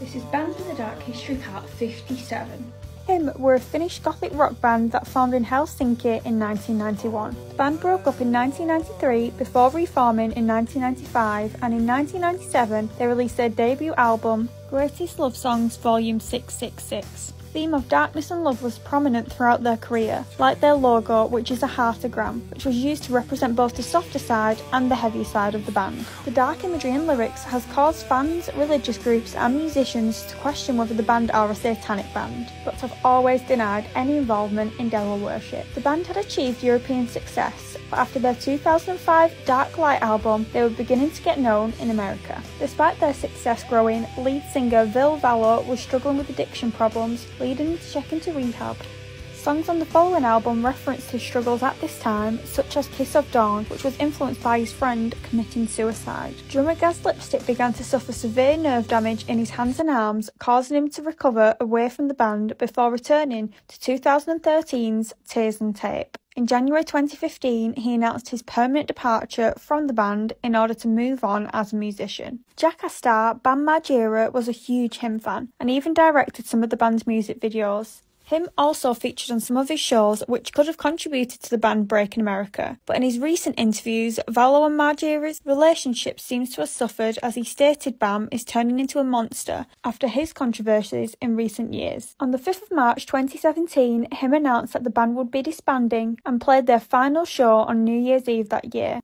This is Bands in the Dark History Part 57. Him were a Finnish gothic rock band that formed in Helsinki in 1991. The band broke up in 1993 before reforming in 1995 and in 1997 they released their debut album, Greatest Love Songs Volume 666 theme of darkness and love was prominent throughout their career, like their logo, which is a heartagram, which was used to represent both the softer side and the heavier side of the band. The dark imagery and lyrics has caused fans, religious groups, and musicians to question whether the band are a satanic band, but have always denied any involvement in devil worship. The band had achieved European success, but after their 2005 Dark Light album, they were beginning to get known in America. Despite their success growing, lead singer Ville Valo was struggling with addiction problems, leading him to check into rehab. Songs on the following album referenced his struggles at this time, such as Kiss of Dawn, which was influenced by his friend committing suicide. Drummer Gaz Lipstick began to suffer severe nerve damage in his hands and arms, causing him to recover away from the band before returning to 2013's Tears on Tape. In January 2015, he announced his permanent departure from the band in order to move on as a musician. Jackass star, Bam Margera, was a huge Him fan and even directed some of the band's music videos. Him also featured on some of his shows, which could have contributed to the band break in America. But in his recent interviews, Valo and Margera's relationship seems to have suffered as he stated Bam is turning into a monster after his controversies in recent years. On the 5th of March 2017, him announced that the band would be disbanding and played their final show on New Year's Eve that year.